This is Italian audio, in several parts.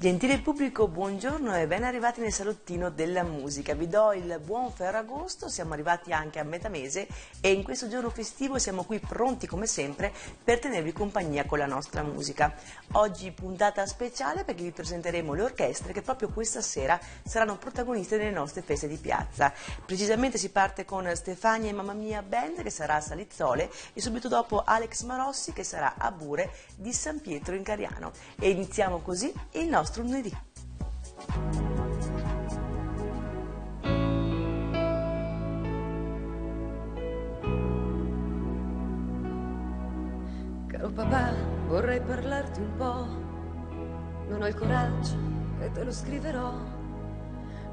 Gentile pubblico, buongiorno e ben arrivati nel salottino della musica. Vi do il buon Ferragosto, siamo arrivati anche a metà mese e in questo giorno festivo siamo qui pronti come sempre per tenervi compagnia con la nostra musica. Oggi puntata speciale perché vi presenteremo le orchestre che proprio questa sera saranno protagoniste delle nostre feste di piazza. Precisamente si parte con Stefania e Mamma Mia Band che sarà a Salizzole e subito dopo Alex Marossi che sarà a Bure di San Pietro in Cariano. E iniziamo così il nostro nostro lunedì. Caro papà, vorrei parlarti un po', non ho il coraggio e te lo scriverò,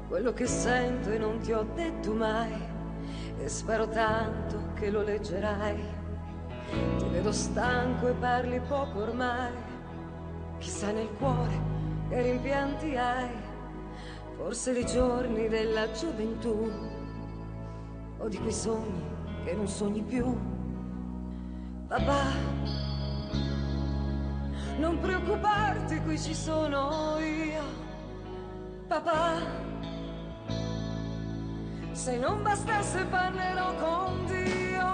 quello che sento e non ti ho detto mai, e spero tanto che lo leggerai. Ti vedo stanco e parli poco ormai, chissà nel cuore che rimpianti hai, forse dei giorni della gioventù o di quei sogni che non sogni più. Papà, non preoccuparti, qui ci sono io. Papà, se non bastasse parlerò con Dio.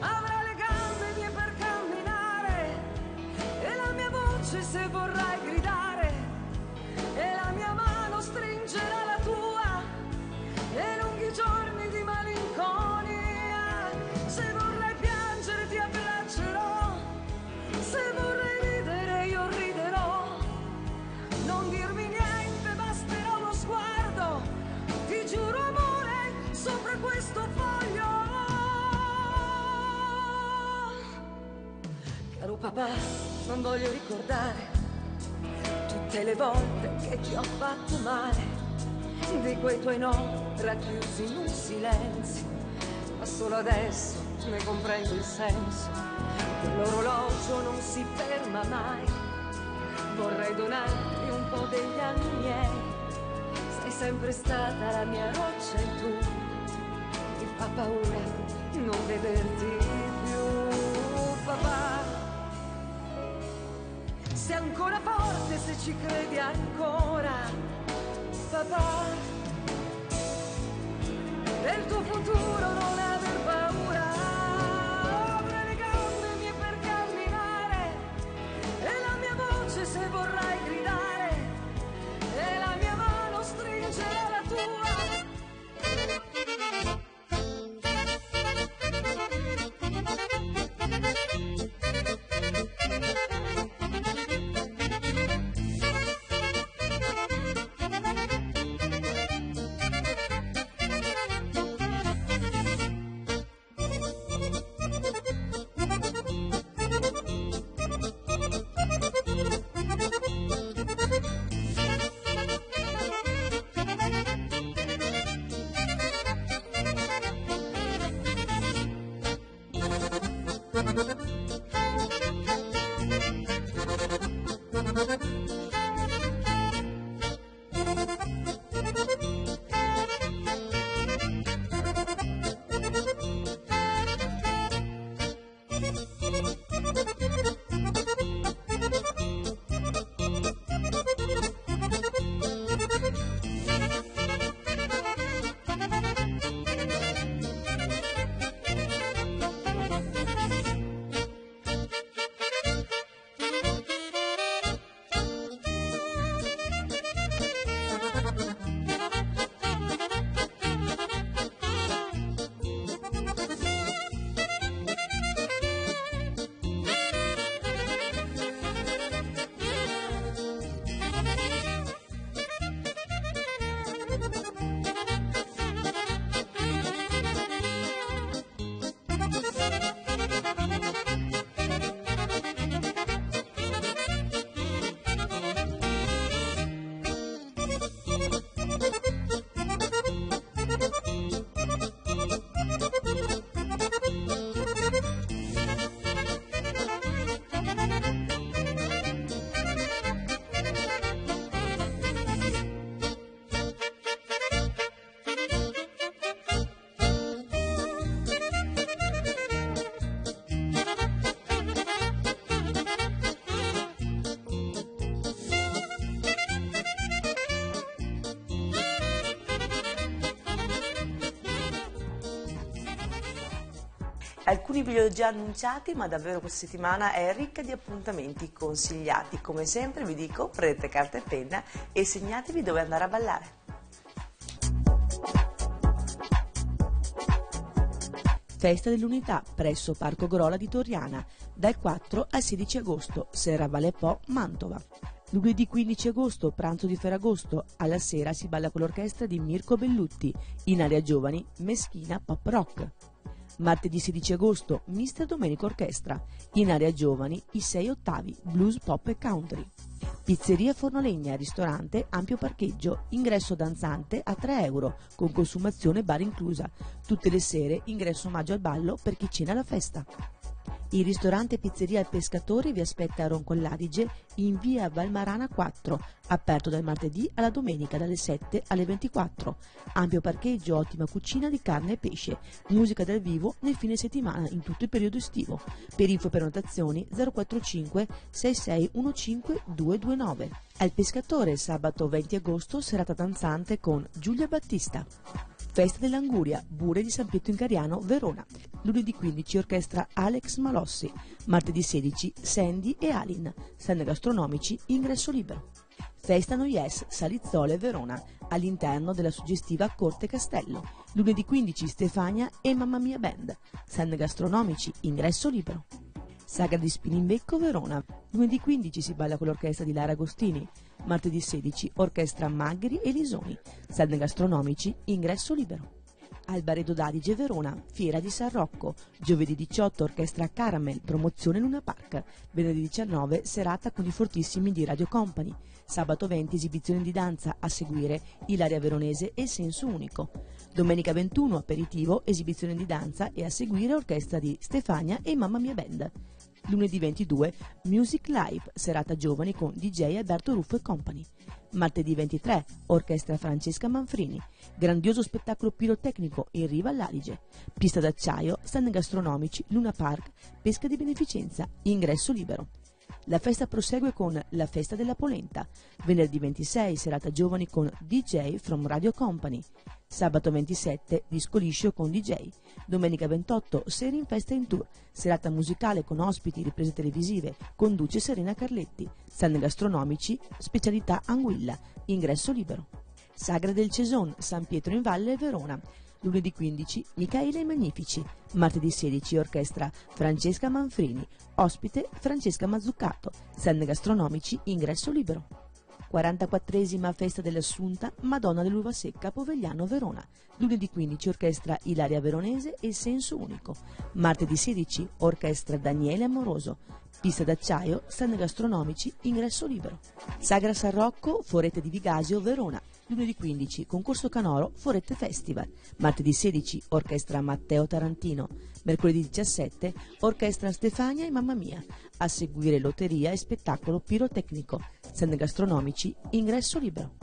Avrà le gambe mie per camminare e la mia voce se vorrai giorni di malinconia. Se vorrai piangere ti abbraccerò, se vorrai ridere io riderò. Non dirmi niente, basterà uno sguardo, ti giuro amore sopra questo foglio. Caro papà, non voglio ricordare tutte le volte che ti ho fatto male, di quei tuoi no racchiusi in un silenzio, ma solo adesso ne comprendo il senso, l'orologio non si ferma mai, vorrei donarti un po' degli anni miei, sei sempre stata la mia roccia e tu, mi fa paura non vederti più, papà sei ancora forte se ci credi ancora, papà. Del tuo futuro non Alcuni vi li ho già annunciati, ma davvero questa settimana è ricca di appuntamenti consigliati. Come sempre vi dico, prendete carta e penna e segnatevi dove andare a ballare. Festa dell'Unità presso Parco Grola di Toriana, dal 4 al 16 agosto, Serra Valle Po, Mantova. Lunedì 15 agosto, pranzo di Ferragosto, alla sera si balla con l'orchestra di Mirko Bellutti, in area giovani, Meschina Pop Rock. Martedì 16 agosto, Mister Domenico Orchestra, in area giovani, i 6 ottavi, blues, pop e country. Pizzeria Fornolegna, ristorante, ampio parcheggio, ingresso danzante a 3 euro, con consumazione bar inclusa. Tutte le sere ingresso omaggio al ballo per chi cena la festa. Il ristorante Pizzeria Il Pescatore vi aspetta a Roncolladige in via Valmarana 4, aperto dal martedì alla domenica dalle 7 alle 24. Ampio parcheggio, ottima cucina di carne e pesce, musica dal vivo nel fine settimana in tutto il periodo estivo. Per info e prenotazioni 045 6615 229. Al Pescatore sabato 20 agosto serata danzante con Giulia Battista. Festa dell'Anguria, Bure di San Pietro in Cariano, Verona. Lunedì 15 orchestra Alex Malossi. Martedì 16 Sandy e Alin. Stand gastronomici, ingresso libero. Festa Noies, Salizzole, Verona, all'interno della suggestiva Corte Castello. Lunedì 15 Stefania e Mamma Mia Band. Stand gastronomici, ingresso libero. Sagra di Spinimbecco, Verona. Lunedì 15 si balla con l'orchestra di Lara Agostini. Martedì 16 Orchestra Magri e Lisoni. Stand gastronomici, ingresso libero. Albaredo d'Adige Verona, Fiera di San Rocco, giovedì 18 Orchestra Caramel, promozione Luna Park, venerdì 19 serata con i fortissimi di Radio Company, sabato 20 esibizione di danza, a seguire Ilaria Veronese e Senso Unico, domenica 21 aperitivo, esibizione di danza e a seguire orchestra di Stefania e Mamma Mia Band. Lunedì 22 Music Live, serata giovani con DJ Alberto Ruffo e Company. Martedì 23 Orchestra Francesca Manfrini, grandioso spettacolo pirotecnico in riva all'Adige. Pista d'acciaio, stand gastronomici, Luna Park, pesca di beneficenza, ingresso libero. La festa prosegue con la festa della polenta. Venerdì 26 serata giovani con DJ from Radio Company. Sabato 27 disco liscio con DJ. Domenica 28 sera in festa in tour. Serata musicale con ospiti, riprese televisive. Conduce Serena Carletti. Stand gastronomici, specialità anguilla. Ingresso libero. Sagra del Ceson, San Pietro in Valle e Verona. Lunedì 15 Michaela e Magnifici. Martedì 16 Orchestra Francesca Manfrini. Ospite Francesca Mazzuccato. Stand gastronomici, ingresso libero. 44esima festa dell'Assunta Madonna dell'Uva Secca Povegliano Verona. Lunedì 15 Orchestra Ilaria Veronese e Senso Unico. Martedì 16 Orchestra Daniele Amoroso. Pista d'acciaio, stand gastronomici, ingresso libero. Sagra San Rocco, Forete di Vigasio Verona. Lunedì 15 Concorso Canoro Forette Festival. Martedì 16 Orchestra Matteo Tarantino. Mercoledì 17 Orchestra Stefania e Mamma Mia. A seguire lotteria e spettacolo pirotecnico. Stand gastronomici, ingresso libero.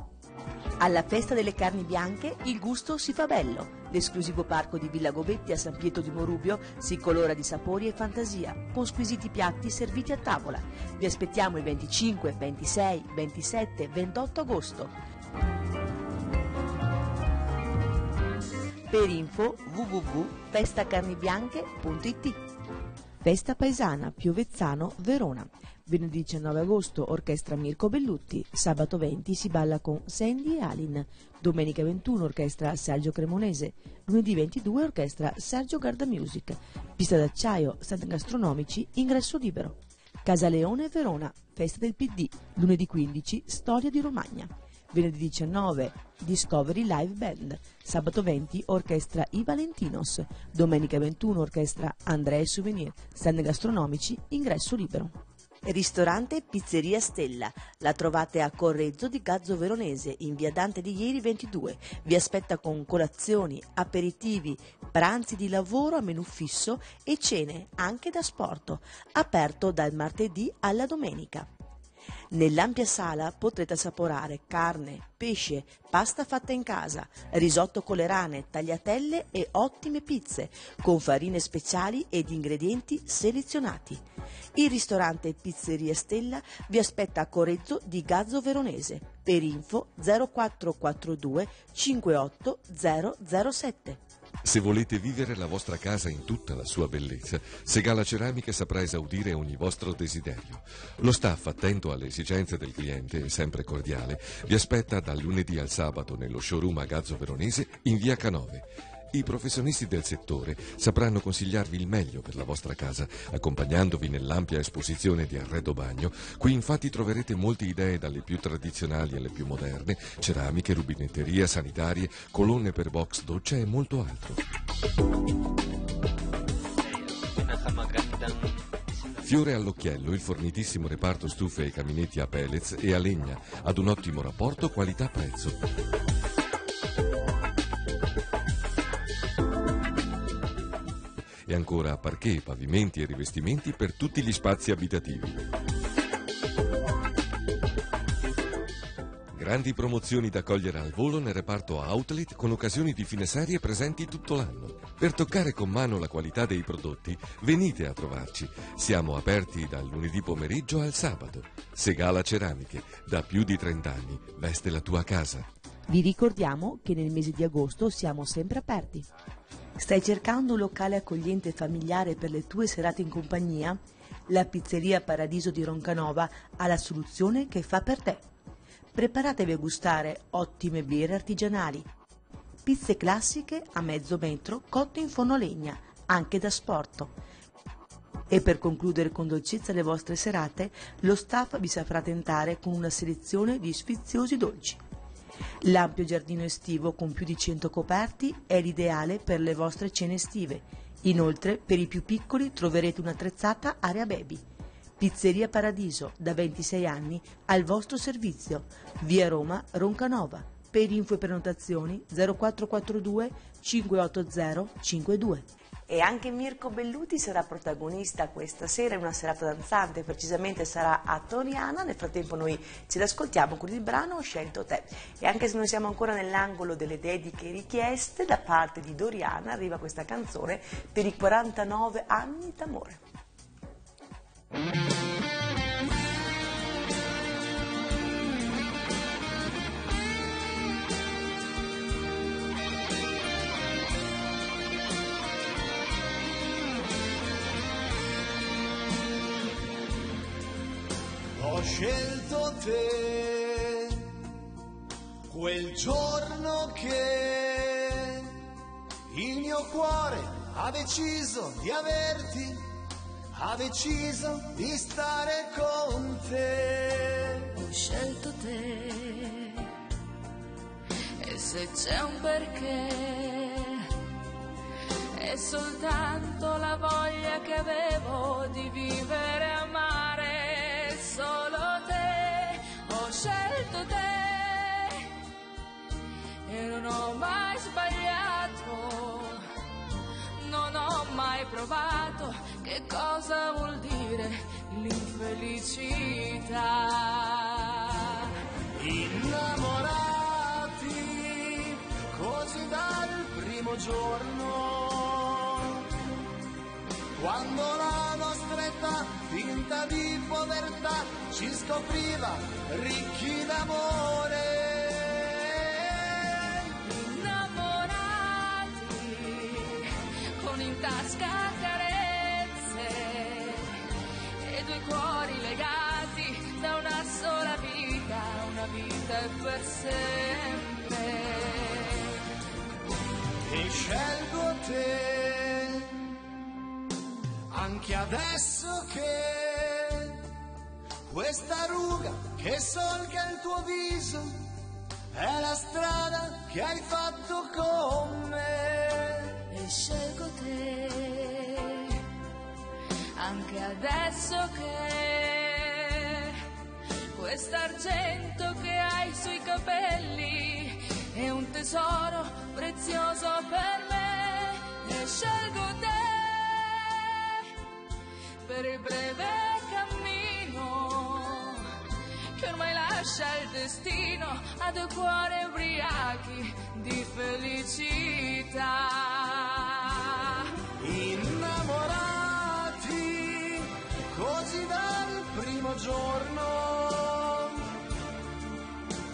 Alla festa delle carni bianche il gusto si fa bello. L'esclusivo parco di Villa Gobetti a San Pietro di Morubio si colora di sapori e fantasia, con squisiti piatti serviti a tavola. Vi aspettiamo il 25, 26, 27, 28 agosto. Per info www.festacarnibianche.it Festa paesana Piovezzano Verona. Venerdì 19 agosto Orchestra Mirko Bellutti, sabato 20 si balla con Sandy e Alin, domenica 21 Orchestra Sergio Cremonese, lunedì 22 Orchestra Sergio Garda Music, pista d'acciaio, stand gastronomici, ingresso libero. Casa Leone Verona, festa del PD, lunedì 15 Storia di Romagna. Venerdì 19 Discovery Live Band, sabato 20 Orchestra I Valentinos, domenica 21 Orchestra Andrea e Souvenir, stand gastronomici, ingresso libero. Ristorante Pizzeria Stella. La trovate a Correzzo di Gazzo Veronese, in via Dante di Ieri 22. Vi aspetta con colazioni, aperitivi, pranzi di lavoro a menù fisso e cene anche da sport. Aperto dal martedì alla domenica. Nell'ampia sala potrete assaporare carne, pesce, pasta fatta in casa, risotto con le rane, tagliatelle e ottime pizze, con farine speciali ed ingredienti selezionati. Il ristorante Pizzeria Stella vi aspetta a Corezzo di Gazzo Veronese. Per info 0442 58 007. Se volete vivere la vostra casa in tutta la sua bellezza, Segala Ceramiche saprà esaudire ogni vostro desiderio. Lo staff, attento alle esigenze del cliente e sempre cordiale, vi aspetta dal lunedì al sabato nello showroom a Gazzo Veronese in via Canove. I professionisti del settore sapranno consigliarvi il meglio per la vostra casa, accompagnandovi nell'ampia esposizione di arredo bagno. Qui infatti troverete molte idee dalle più tradizionali alle più moderne, ceramiche, rubinetteria, sanitarie, colonne per box doccia e molto altro. Fiore all'occhiello il fornitissimo reparto stufe e caminetti a pellets e a legna, ad un ottimo rapporto qualità-prezzo. E ancora parquet, pavimenti e rivestimenti per tutti gli spazi abitativi. Grandi promozioni da cogliere al volo nel reparto outlet con occasioni di fine serie presenti tutto l'anno. Per toccare con mano la qualità dei prodotti, venite a trovarci. Siamo aperti dal lunedì pomeriggio al sabato. Segala Ceramiche, da più di 30 anni, veste la tua casa. Vi ricordiamo che nel mese di agosto siamo sempre aperti. Stai cercando un locale accogliente e familiare per le tue serate in compagnia? La pizzeria Paradiso di Roncanova ha la soluzione che fa per te. Preparatevi a gustare ottime birre artigianali, pizze classiche a mezzo metro cotte in forno legna, anche da sporto. E per concludere con dolcezza le vostre serate, lo staff vi saprà tentare con una selezione di sfiziosi dolci. L'ampio giardino estivo con più di 100 coperti è l'ideale per le vostre cene estive. Inoltre, per i più piccoli troverete un'attrezzata area baby. Pizzeria Paradiso, da 26 anni, al vostro servizio. Via Roma, Roncanova. Per info e prenotazioni 0442 580 52. E anche Mirko Belluti sarà protagonista questa sera, è una serata danzante, precisamente sarà a Toriana, nel frattempo noi ce l'ascoltiamo con il brano Ho scelto te. E anche se non siamo ancora nell'angolo delle dediche richieste, da parte di Doriana arriva questa canzone per i 49 anni d'amore. Scelto te quel giorno che il mio cuore ha deciso di averti, ha deciso di stare con te. Ho scelto te e se c'è un perché è soltanto la voglia che avevo di vivere amare solo scelto te e non ho mai sbagliato, non ho mai provato che cosa vuol dire l'infelicità. Innamorati così dal primo giorno, quando la nostra età finta di povertà ci scopriva ricchi d'amore. Innamorati con in tasca carezze e due cuori legati da una sola vita, una vita e per sempre. E scelgo te anche adesso che questa ruga che solca il tuo viso è la strada che hai fatto con me. E scelgo te anche adesso che quest'argento che hai sui capelli è un tesoro prezioso per me. E scelgo te per il breve cammino che ormai lascia il destino a due cuori ubriachi di felicità. Innamorati così dal primo giorno,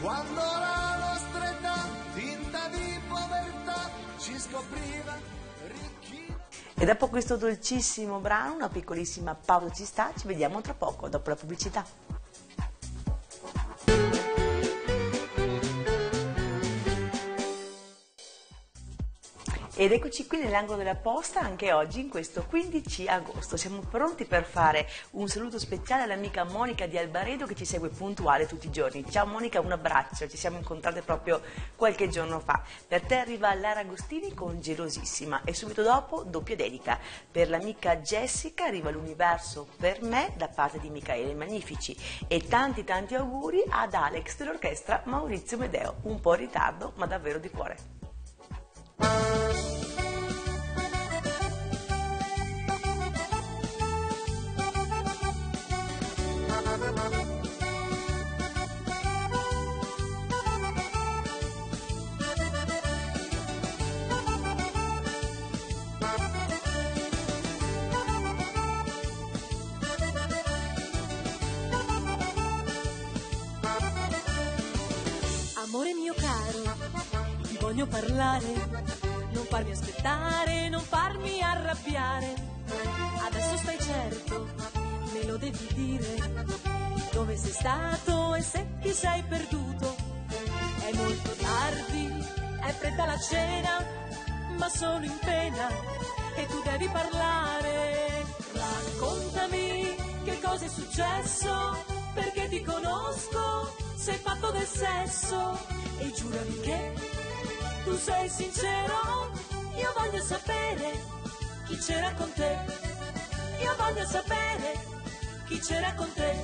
quando la nostra età finta di povertà ci scopriva ricchi E dopo questo dolcissimo brano, una piccolissima pausa ci sta, ci vediamo tra poco, dopo la pubblicità. Ed eccoci qui nell'angolo della posta anche oggi in questo 15 agosto. Siamo pronti per fare un saluto speciale all'amica Monica di Albaredo che ci segue puntuale tutti i giorni. Ciao Monica, un abbraccio, ci siamo incontrate proprio qualche giorno fa. Per te arriva Lara Agostini con Gelosissima e subito dopo doppia dedica. Per l'amica Jessica arriva l'universo per me da parte di Michaele Magnifici e tanti tanti auguri ad Alex dell'orchestra Maurizio Medeo. Un po' in ritardo ma davvero di cuore. Música parlare, non farmi aspettare, non farmi arrabbiare. Adesso stai certo, me lo devi dire, dove sei stato e se ti sei perduto. È molto tardi, è fredda la cena, ma sono in pena e tu devi parlare. Raccontami che cosa è successo, perché ti conosco, sei fatto del sesso e giurami che tu sei sincero. Io voglio sapere chi c'era con te. Io voglio sapere chi c'era con te.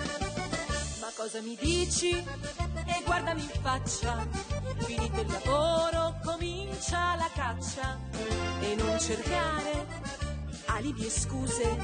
Ma cosa mi dici? E guardami in faccia. Finito il lavoro, comincia la caccia. E non cercare alibi e scuse.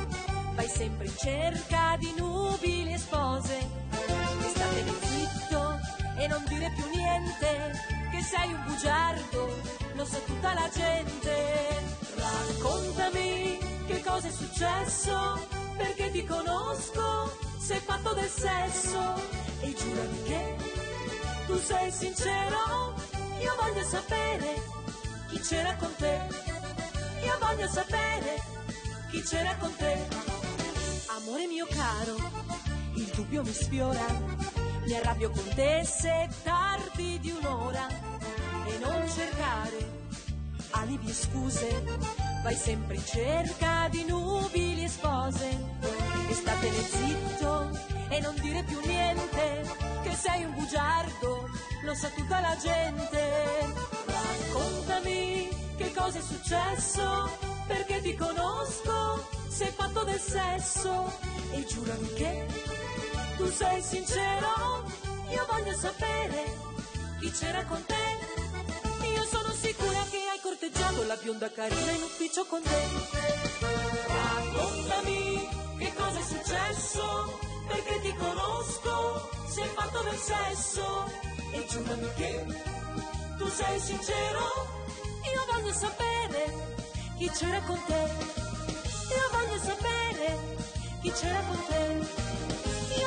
Vai sempre in cerca di nubili e spose. E statene zitto e non dire più niente. Che sei un bugiardo, lo sa tutta la gente. Raccontami che cosa è successo, perché ti conosco, sei fatto del sesso. E giurami che tu sei sincero. Io voglio sapere chi c'era con te. Io voglio sapere chi c'era con te. Amore mio caro, il dubbio mi sfiora. Mi arrabbio con te se tardi di un'ora. E non cercare alibi e scuse. Vai sempre in cerca di nubili e spose. E statene zitto e non dire più niente. Che sei un bugiardo, lo sa tutta la gente. Raccontami che cosa è successo, perché ti conosco, sei fatto del sesso. E giurami che tu sei sincero. Io voglio sapere chi c'era con te. Io sono sicura che hai corteggiato la bionda carina in ufficio con te. Raccontami che cosa è successo, perché ti conosco, sei fatto del sesso. E giurami che tu sei sincero. Io voglio sapere chi c'era con te. Io voglio sapere chi c'era con te.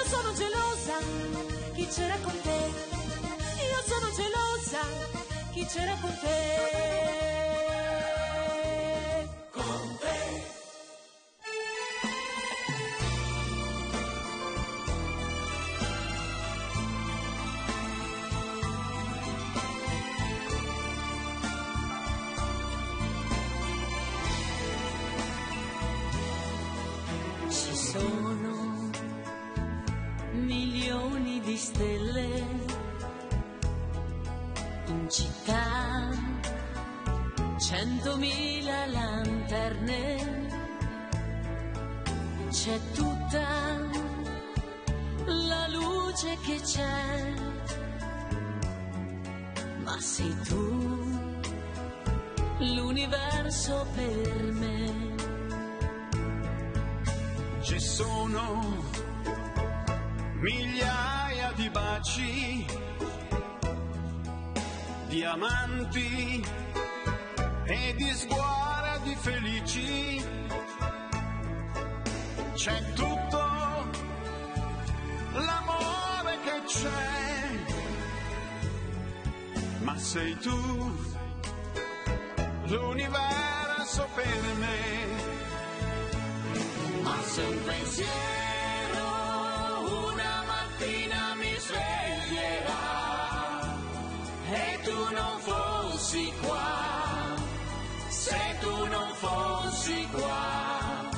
Sono gelosa, chi c'era con te? Io sono gelosa, chi c'era con te? In città, centomila lanterne, c'è tutta la luce che c'è, ma sei tu l'universo per me. Ci sono migliaia di baci, diamanti e di sguardi felici. C'è tutto l'amore che c'è, ma sei tu l'universo per me. Ma se un pensiero tu non fossi qua, se tu non fossi qua,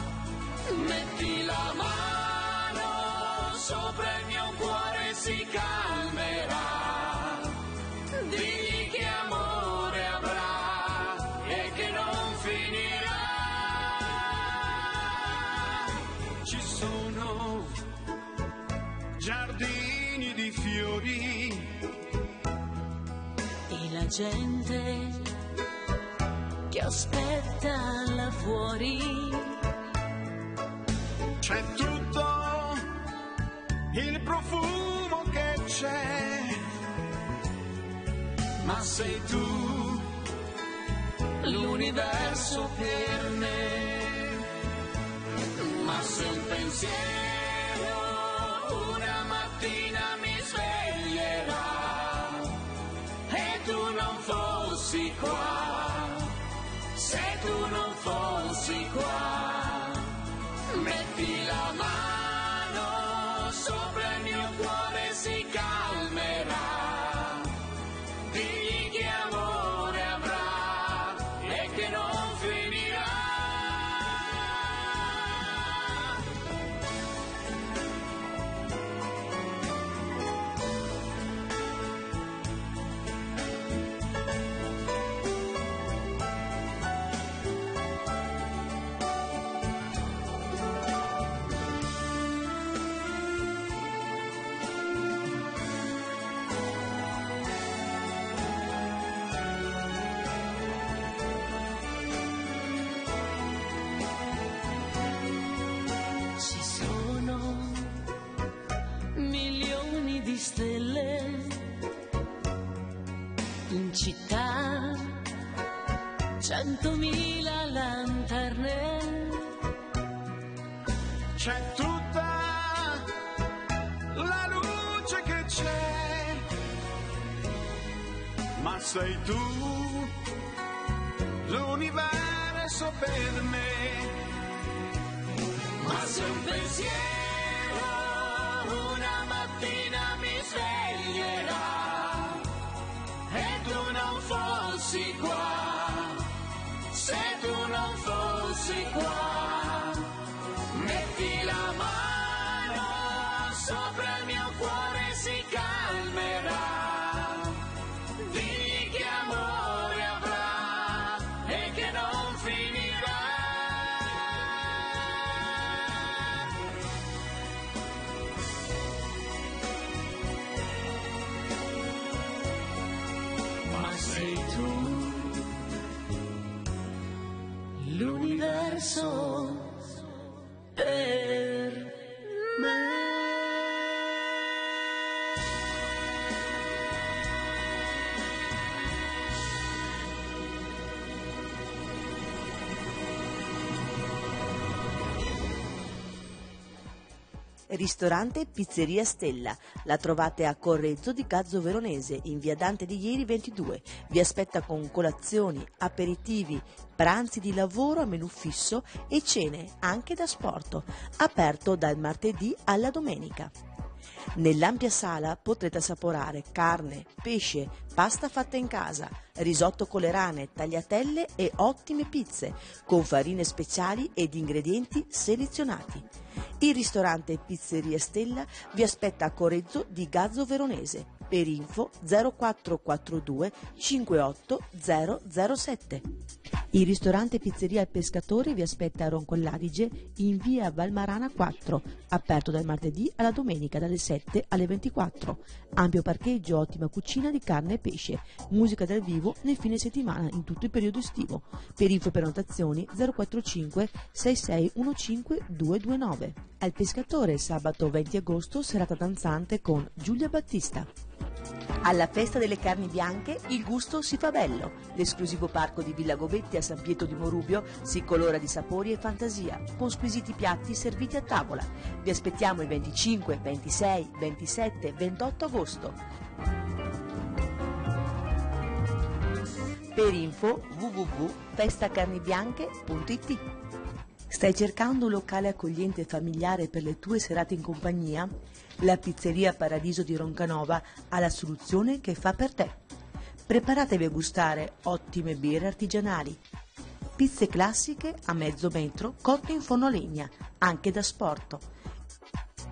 metti la mano sopra il mio cuore si calmerà. Digli che amore avrà e che non finirà. Ci sono giardini di fiori, e gente che aspetta là fuori c'è tutto il profumo che c'è, ma sei tu l'universo per me. Ma se un pensiero tu non fossi qua, metti stelle in città, centomila lanterne. c'è tutta la luce che c'è, ma sei tu l'universo per me. Ma se un pensiero una mattina sveglierà e tu non fossi qua, se tu non fossi qua, metti la mano sopra il mio cuore l'universo Ristorante Pizzeria Stella. La trovate a Correzzo di Gazzo Veronese, in via Dante di Ieri 22. Vi aspetta con colazioni, aperitivi, pranzi di lavoro a menù fisso e cene anche da sport. Aperto dal martedì alla domenica. Nell'ampia sala potrete assaporare carne, pesce, pasta fatta in casa, risotto con le rane, tagliatelle e ottime pizze, con farine speciali ed ingredienti selezionati. Il ristorante Pizzeria Stella vi aspetta a Corezzo di Gazzo Veronese. Per info 0442 58007. Il ristorante Pizzeria Il Pescatore vi aspetta a Roncoll'Adige in via Valmarana 4, aperto dal martedì alla domenica dalle 7 alle 24. Ampio parcheggio, ottima cucina di carne e pesce, musica dal vivo nel fine settimana in tutto il periodo estivo. Per info e prenotazioni 045 6615 229. Al Pescatore sabato 20 agosto serata danzante con Giulia Battista. Alla festa delle carni bianche il gusto si fa bello. L'esclusivo parco di Villa Gobetti a San Pietro di Morubio si colora di sapori e fantasia, con squisiti piatti serviti a tavola. Vi aspettiamo il 25, 26, 27, 28 agosto. Per info www.festacarnibianche.it Stai cercando un locale accogliente e familiare per le tue serate in compagnia? La pizzeria Paradiso di Roncanova ha la soluzione che fa per te. Preparatevi a gustare ottime birre artigianali, pizze classiche a mezzo metro cotte in forno a legna, anche da sporto.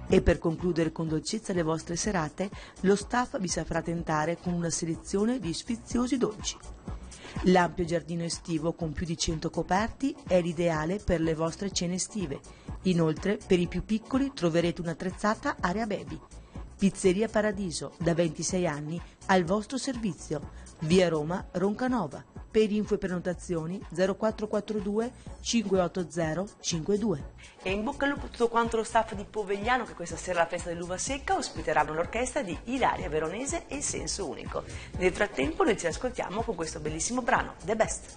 E per concludere con dolcezza le vostre serate, lo staff vi saprà tentare con una selezione di sfiziosi dolci. L'ampio giardino estivo con più di 100 coperti è l'ideale per le vostre cene estive. Inoltre, per i più piccoli troverete un'attrezzata area baby. Pizzeria Paradiso, da 26 anni, al vostro servizio. Via Roma, Roncanova. Per info e prenotazioni 0442 580 52. E in bocca al lupo tutto quanto lo staff di Povegliano che questa sera alla festa dell'uva secca ospiteranno l'orchestra di Ilaria Veronese e Senso Unico. Nel frattempo noi ci ascoltiamo con questo bellissimo brano, The Best.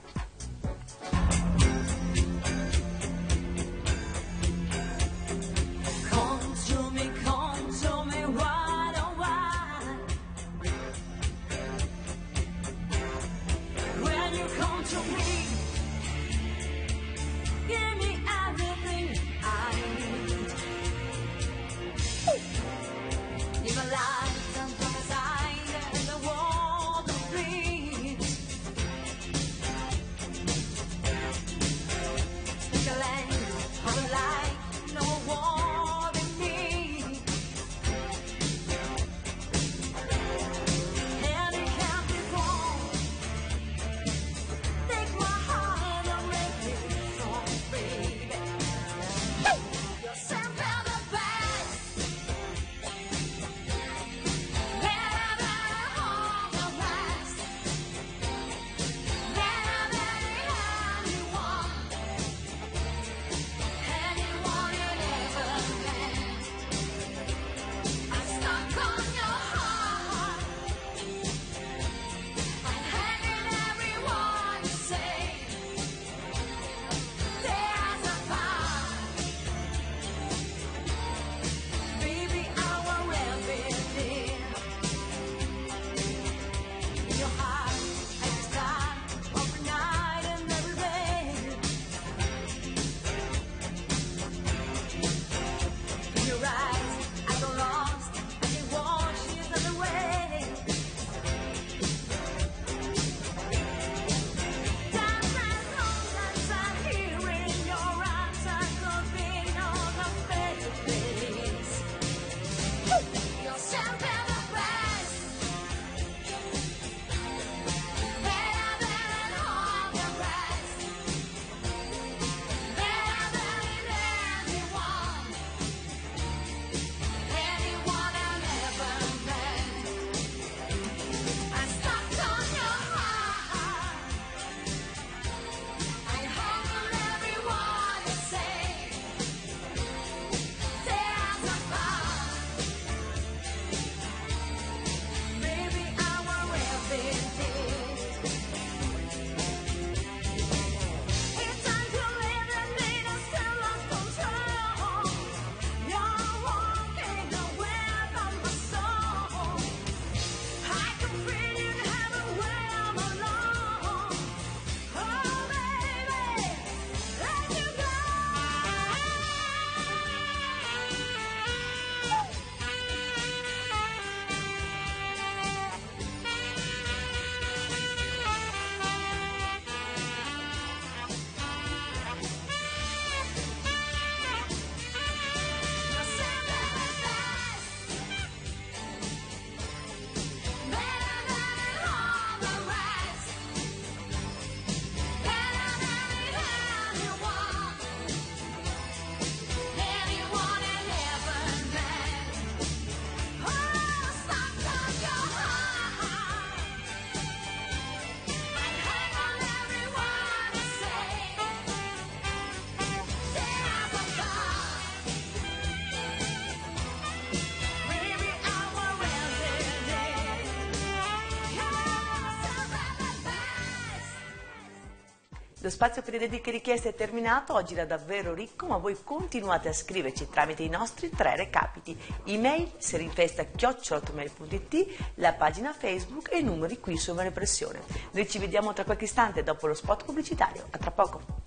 Lo spazio per le dediche richieste è terminato, oggi era davvero ricco, ma voi continuate a scriverci tramite i nostri tre recapiti. Email serinfesta.it, la pagina Facebook e i numeri qui su Repressione. Noi ci vediamo tra qualche istante dopo lo spot pubblicitario. A tra poco.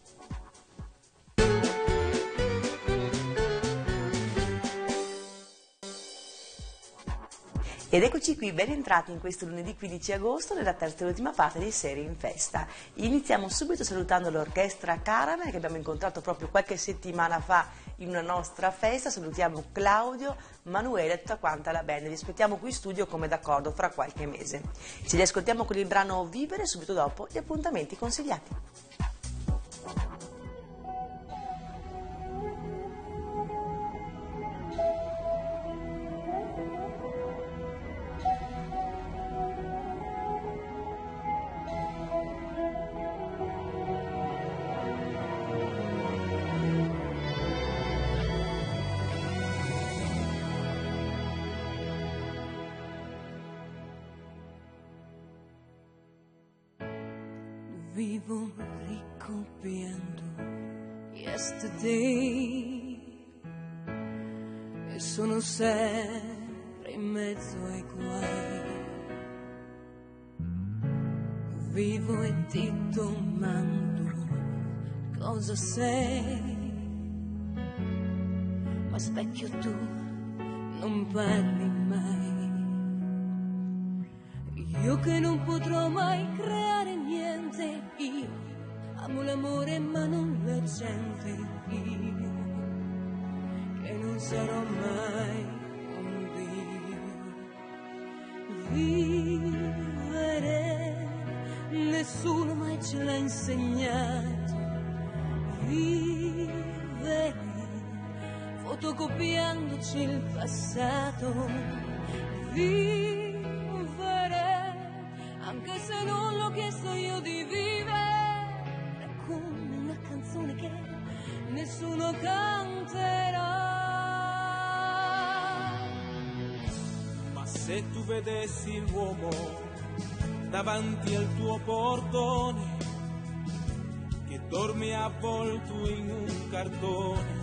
Ed eccoci qui, ben entrati in questo lunedì 15 agosto nella terza e ultima parte di Serie in Festa. Iniziamo subito salutando l'orchestra Caramel che abbiamo incontrato proprio qualche settimana fa in una nostra festa. Salutiamo Claudio, Manuele e tutta quanta la band. Vi aspettiamo qui in studio come d'accordo fra qualche mese. Ci riascoltiamo con il brano Vivere subito dopo gli appuntamenti consigliati. Ce l'ha insegnato. Vivere, fotocopiandoci il passato. Vivere anche se non l'ho chiesto io di vivere, è come una canzone che nessuno canterà. Ma se tu vedessi l'uomo davanti al tuo portone, dorme avvolto in un cartone,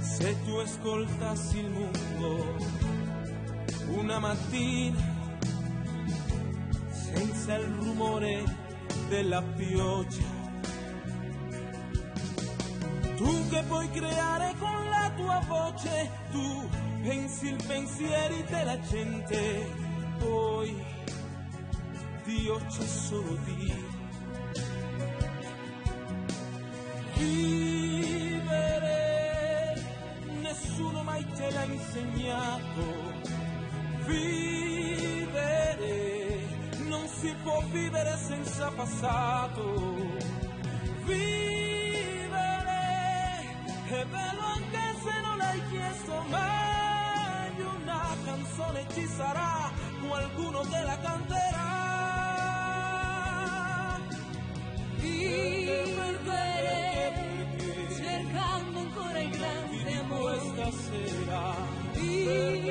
se tu ascoltassi il mondo una mattina senza il rumore della pioggia. Tu che puoi creare con la tua voce, tu pensi il pensiero della gente, Dio c'è solo Dio. Vivere, nessuno mai te l'ha insegnato vivere, non si può vivere senza passato. Vivere è bello anche se non l'hai chiesto mai. Una canzone ci sarà, qualcuno te la canterà. Amore.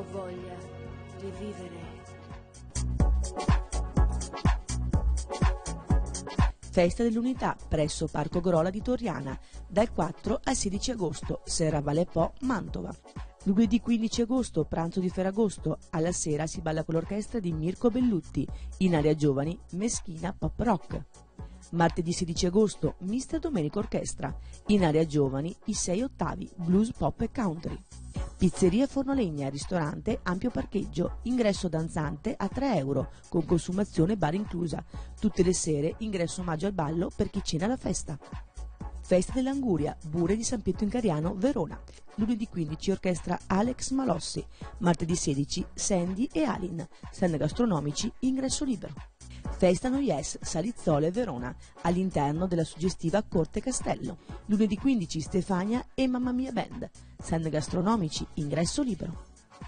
Ho voglia di vivere. Festa dell'Unità presso Parco Gorola di Torriana, dal 4 al 16 agosto, Serra Valle Po, Mantova. Lunedì 15 agosto, pranzo di Ferragosto, alla sera si balla con l'orchestra di Mirko Bellutti, in area giovani, Meschina Pop Rock. Martedì 16 agosto, Mister Domenico Orchestra, in area giovani, i 6 ottavi, blues, pop e country. Pizzeria Fornolegna, ristorante, ampio parcheggio, ingresso danzante a 3 euro, con consumazione bar inclusa. Tutte le sere ingresso omaggio al ballo per chi cena la festa. Festa dell'Anguria, Bure di San Pietro in Cariano, Verona. Lunedì 15 orchestra Alex Malossi. Martedì 16 Sandy e Alin. Stand gastronomici, ingresso libero. Festa Noyes, Salizzole, Verona, all'interno della suggestiva Corte Castello. Lunedì 15 Stefania e Mamma Mia Band. Stand gastronomici, ingresso libero.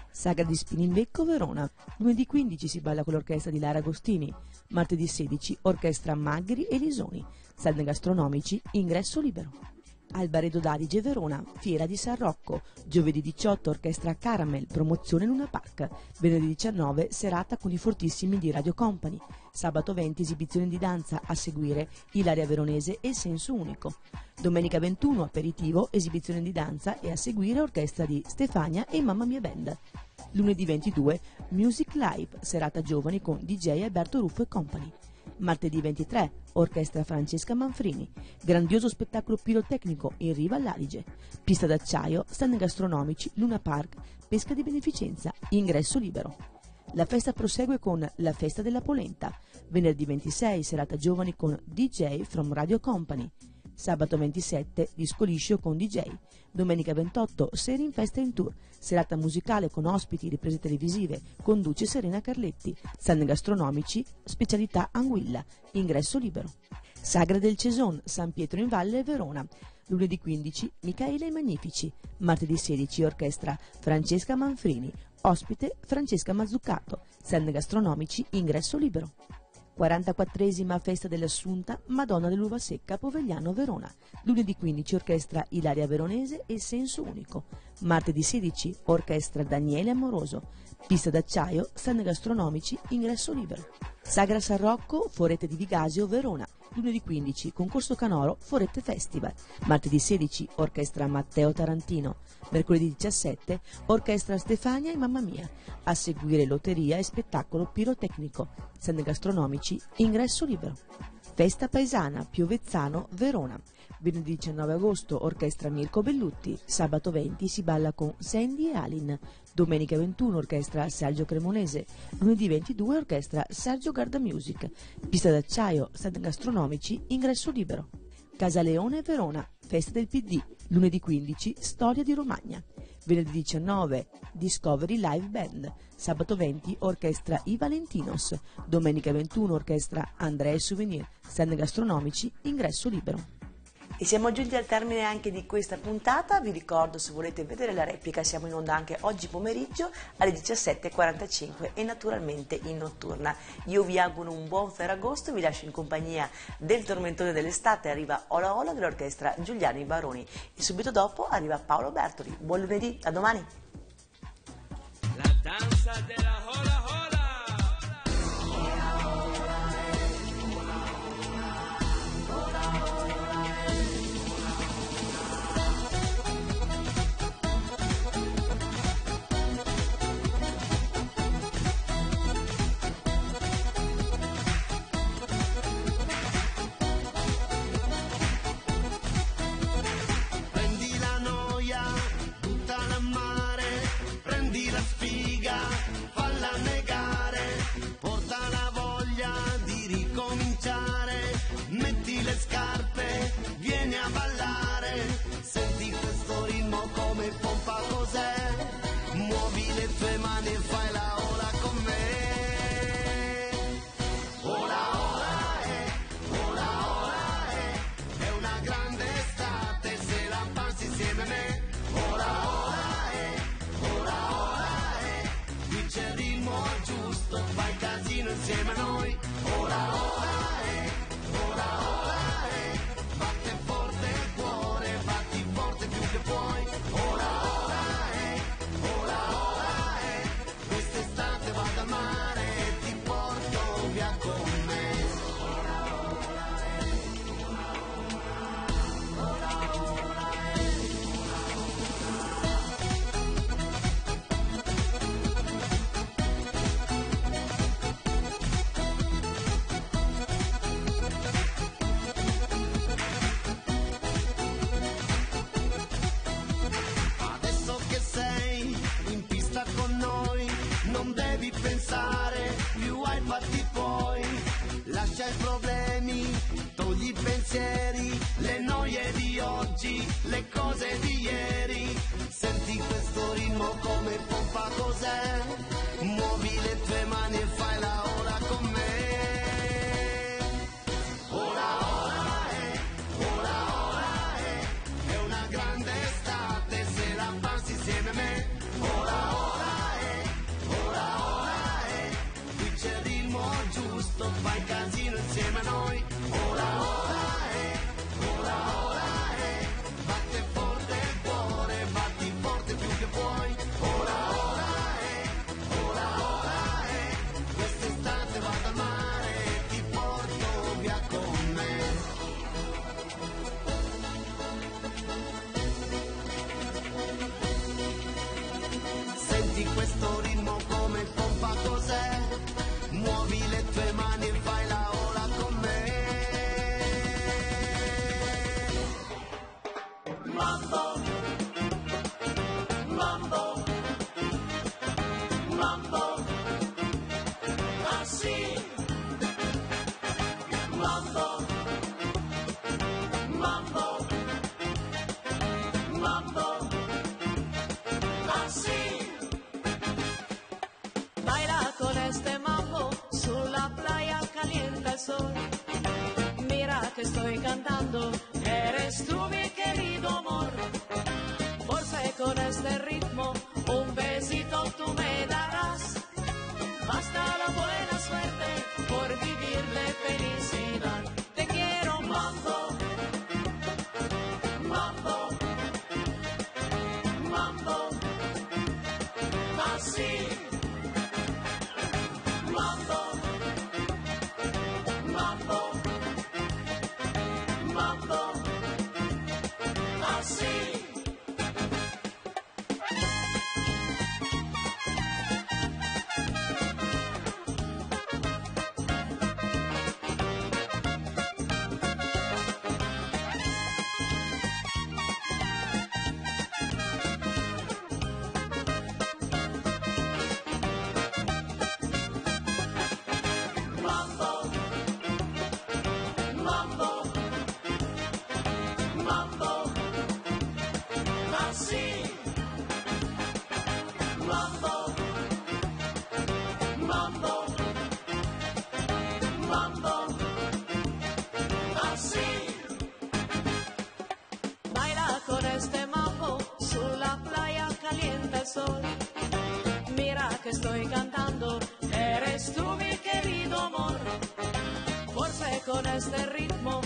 Sagra di Spinimbecco, Verona. Lunedì 15 si balla con l'orchestra di Lara Agostini. Martedì 16 orchestra Magri e Lisoni. Stand gastronomici, ingresso libero. Albaredo d'Adige Verona, Fiera di San Rocco, giovedì 18 Orchestra Caramel, promozione Luna Park, venerdì 19 serata con i fortissimi di Radio Company, sabato 20 esibizione di danza, a seguire Ilaria Veronese e Senso Unico, domenica 21 aperitivo, esibizione di danza e a seguire orchestra di Stefania e Mamma Mia Band. Lunedì 22 Music Live, serata giovani con DJ Alberto Ruffo e Company. Martedì 23, Orchestra Francesca Manfrini, grandioso spettacolo pirotecnico in riva all'Adige, pista d'acciaio, stand gastronomici, Luna Park, pesca di beneficenza, ingresso libero. La festa prosegue con la Festa della Polenta, venerdì 26, serata giovani con DJ from Radio Company, sabato 27, disco liscio con DJ, domenica 28, serie in festa in tour, serata musicale con ospiti, riprese televisive, conduce Serena Carletti, stand gastronomici, specialità Anguilla, ingresso libero. Sagra del Ceson, San Pietro in Valle e Verona. Lunedì 15, Michaela e Magnifici. Martedì 16, orchestra Francesca Manfrini. Ospite Francesca Mazzuccato. Stand gastronomici, ingresso libero. 44esima festa dell'Assunta Madonna dell'Uva Secca Povegliano Verona. Lunedì 15 orchestra Ilaria Veronese e Senso Unico. Martedì 16 orchestra Daniele Amoroso. Pista d'acciaio, stand gastronomici, ingresso libero. Sagra San Rocco, Forete di Vigasio Verona. Lunedì 15 concorso canoro Forette Festival. Martedì 16 orchestra Matteo Tarantino. Mercoledì 17 orchestra Stefania e Mamma Mia. A seguire lotteria e spettacolo pirotecnico. Stand gastronomici, ingresso libero. Festa paesana Piovezzano Verona. Venerdì 19 agosto orchestra Mirko Bellutti. Sabato 20 si balla con Sandy e Alin. Domenica 21 orchestra Sergio Cremonese. Lunedì 22 orchestra Sergio Garda Music. Pista d'acciaio, stand gastronomici, ingresso libero. Casaleone Verona, festa del PD. Lunedì 15 Storia di Romagna. Venerdì 19 Discovery Live Band. Sabato 20 orchestra I Valentinos. Domenica 21 orchestra Andrea Souvenir. Stand gastronomici, ingresso libero. E siamo giunti al termine anche di questa puntata, vi ricordo se volete vedere la replica siamo in onda anche oggi pomeriggio alle 17.45 e naturalmente in notturna. Io vi auguro un buon Ferragosto, vi lascio in compagnia del tormentone dell'estate, arriva Ola Ola dell'orchestra Giuliani Baroni e subito dopo arriva Paolo Bertoli. Buon lunedì, a domani! La danza della hola devi pensare più ai fatti poi Lascia i problemi, togli i pensieri, le noie di oggi, le cose di ieri. Senti questo ritmo come pompa cos'è? Muovi le tue mani e fai estoy cantando, eres tú mi querido amor. Force con este ritmo